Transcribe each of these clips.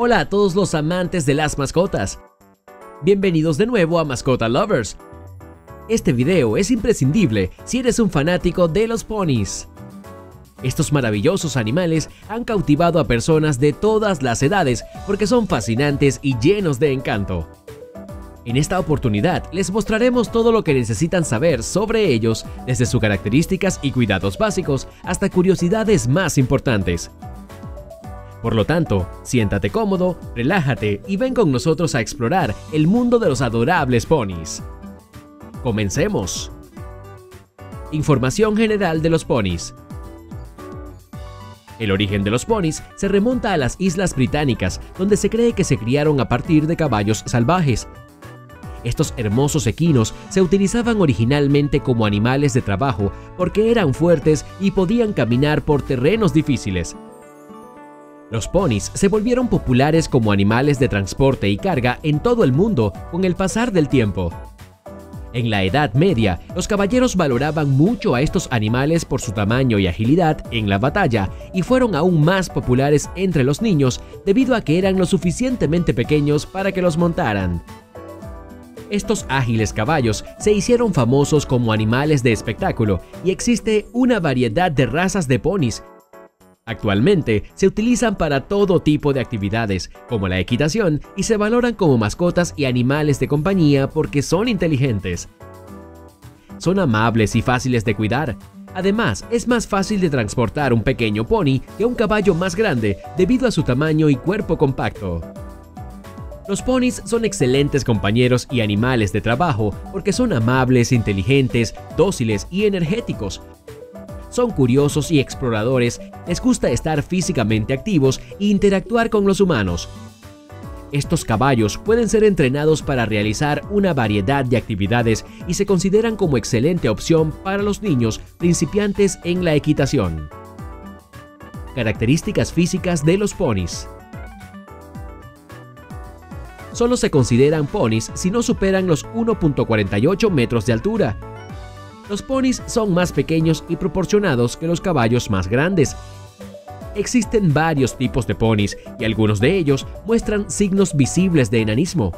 Hola a todos los amantes de las mascotas. Bienvenidos de nuevo a Mascota Lovers. Este video es imprescindible si eres un fanático de los ponis. Estos maravillosos animales han cautivado a personas de todas las edades porque son fascinantes y llenos de encanto. En esta oportunidad les mostraremos todo lo que necesitan saber sobre ellos, desde sus características y cuidados básicos hasta curiosidades más importantes. Por lo tanto, siéntate cómodo, relájate y ven con nosotros a explorar el mundo de los adorables ponis. Comencemos. Información general de los ponis. El origen de los ponis se remonta a las Islas Británicas, donde se cree que se criaron a partir de caballos salvajes. Estos hermosos equinos se utilizaban originalmente como animales de trabajo porque eran fuertes y podían caminar por terrenos difíciles, los ponis se volvieron populares como animales de transporte y carga en todo el mundo con el pasar del tiempo. En la Edad Media, los caballeros valoraban mucho a estos animales por su tamaño y agilidad en la batalla y fueron aún más populares entre los niños debido a que eran lo suficientemente pequeños para que los montaran. Estos ágiles caballos se hicieron famosos como animales de espectáculo y existe una variedad de razas de ponis Actualmente se utilizan para todo tipo de actividades, como la equitación, y se valoran como mascotas y animales de compañía porque son inteligentes. Son amables y fáciles de cuidar. Además, es más fácil de transportar un pequeño pony que un caballo más grande debido a su tamaño y cuerpo compacto. Los ponis son excelentes compañeros y animales de trabajo porque son amables, inteligentes, dóciles y energéticos, son curiosos y exploradores, les gusta estar físicamente activos e interactuar con los humanos. Estos caballos pueden ser entrenados para realizar una variedad de actividades y se consideran como excelente opción para los niños principiantes en la equitación. Características físicas de los ponis. Solo se consideran ponis si no superan los 1.48 metros de altura los ponis son más pequeños y proporcionados que los caballos más grandes. Existen varios tipos de ponis y algunos de ellos muestran signos visibles de enanismo.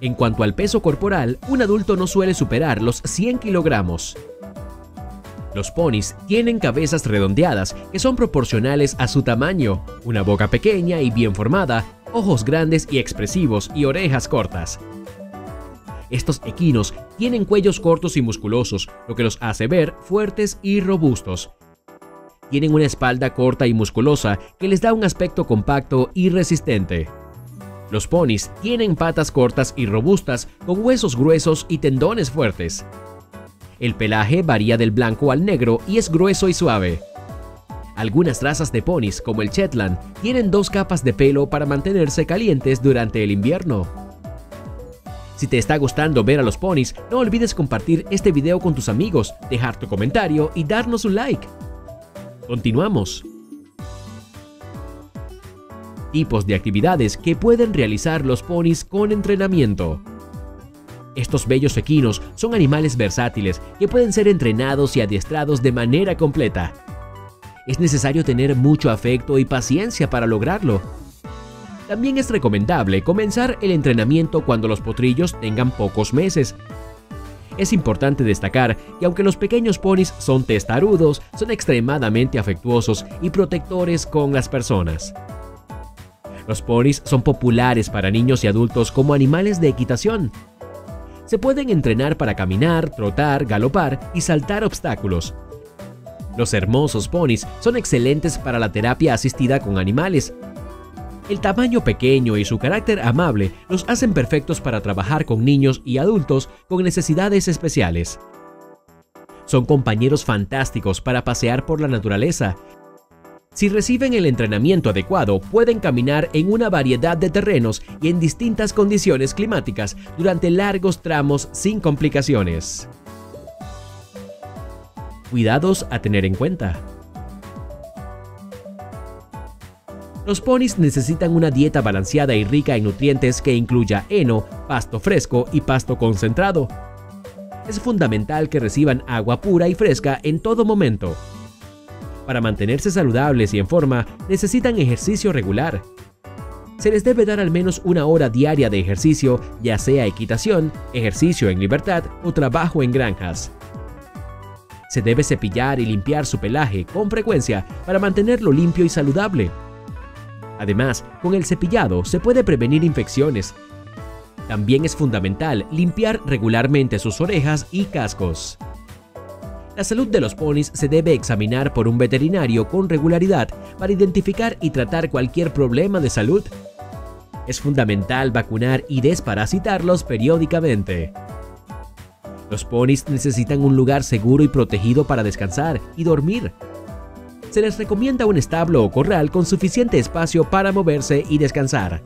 En cuanto al peso corporal, un adulto no suele superar los 100 kilogramos. Los ponis tienen cabezas redondeadas que son proporcionales a su tamaño, una boca pequeña y bien formada, ojos grandes y expresivos y orejas cortas. Estos equinos tienen cuellos cortos y musculosos, lo que los hace ver fuertes y robustos. Tienen una espalda corta y musculosa que les da un aspecto compacto y resistente. Los ponis tienen patas cortas y robustas con huesos gruesos y tendones fuertes. El pelaje varía del blanco al negro y es grueso y suave. Algunas razas de ponis, como el Shetland, tienen dos capas de pelo para mantenerse calientes durante el invierno. Si te está gustando ver a los ponis, no olvides compartir este video con tus amigos, dejar tu comentario y darnos un like. Continuamos. Tipos de actividades que pueden realizar los ponis con entrenamiento. Estos bellos equinos son animales versátiles que pueden ser entrenados y adiestrados de manera completa. Es necesario tener mucho afecto y paciencia para lograrlo, también es recomendable comenzar el entrenamiento cuando los potrillos tengan pocos meses. Es importante destacar que aunque los pequeños ponis son testarudos, son extremadamente afectuosos y protectores con las personas. Los ponis son populares para niños y adultos como animales de equitación. Se pueden entrenar para caminar, trotar, galopar y saltar obstáculos. Los hermosos ponis son excelentes para la terapia asistida con animales, el tamaño pequeño y su carácter amable los hacen perfectos para trabajar con niños y adultos con necesidades especiales. Son compañeros fantásticos para pasear por la naturaleza. Si reciben el entrenamiento adecuado, pueden caminar en una variedad de terrenos y en distintas condiciones climáticas durante largos tramos sin complicaciones. Cuidados a tener en cuenta. Los ponis necesitan una dieta balanceada y rica en nutrientes que incluya heno, pasto fresco y pasto concentrado. Es fundamental que reciban agua pura y fresca en todo momento. Para mantenerse saludables y en forma, necesitan ejercicio regular. se les debe dar al menos una hora diaria de ejercicio, ya sea equitación, ejercicio en libertad o trabajo en granjas. Se debe cepillar y limpiar su pelaje con frecuencia para mantenerlo limpio y saludable. Además, con el cepillado se puede prevenir infecciones. También es fundamental limpiar regularmente sus orejas y cascos. La salud de los ponis se debe examinar por un veterinario con regularidad para identificar y tratar cualquier problema de salud. Es fundamental vacunar y desparasitarlos periódicamente. Los ponis necesitan un lugar seguro y protegido para descansar y dormir. Se les recomienda un establo o corral con suficiente espacio para moverse y descansar.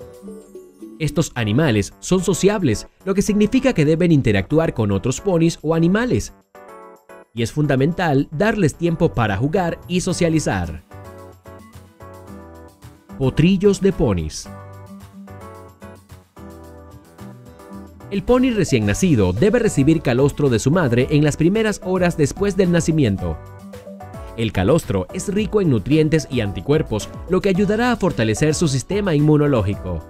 Estos animales son sociables, lo que significa que deben interactuar con otros ponis o animales. Y es fundamental darles tiempo para jugar y socializar. Potrillos de ponis. El pony recién nacido debe recibir calostro de su madre en las primeras horas después del nacimiento. El calostro es rico en nutrientes y anticuerpos, lo que ayudará a fortalecer su sistema inmunológico.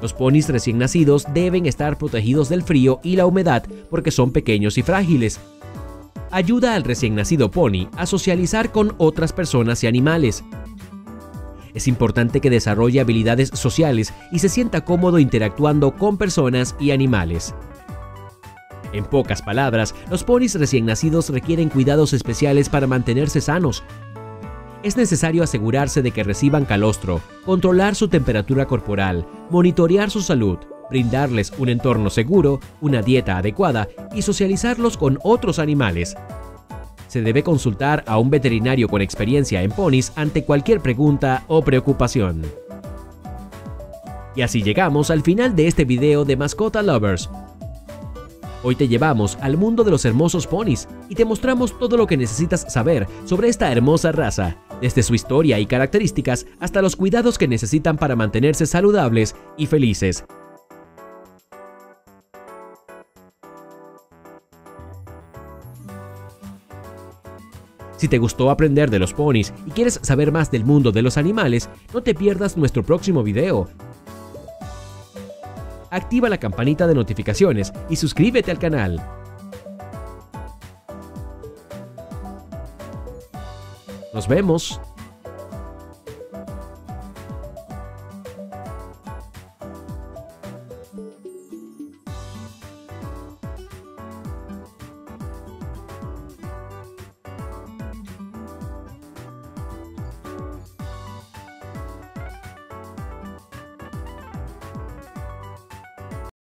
Los ponis recién nacidos deben estar protegidos del frío y la humedad porque son pequeños y frágiles. Ayuda al recién nacido pony a socializar con otras personas y animales, es importante que desarrolle habilidades sociales y se sienta cómodo interactuando con personas y animales. En pocas palabras, los ponis recién nacidos requieren cuidados especiales para mantenerse sanos. Es necesario asegurarse de que reciban calostro, controlar su temperatura corporal, monitorear su salud, brindarles un entorno seguro, una dieta adecuada y socializarlos con otros animales, se debe consultar a un veterinario con experiencia en ponis ante cualquier pregunta o preocupación. Y así llegamos al final de este video de Mascota Lovers. Hoy te llevamos al mundo de los hermosos ponis y te mostramos todo lo que necesitas saber sobre esta hermosa raza, desde su historia y características hasta los cuidados que necesitan para mantenerse saludables y felices. Si te gustó aprender de los ponis y quieres saber más del mundo de los animales, no te pierdas nuestro próximo video. Activa la campanita de notificaciones y suscríbete al canal. Nos vemos.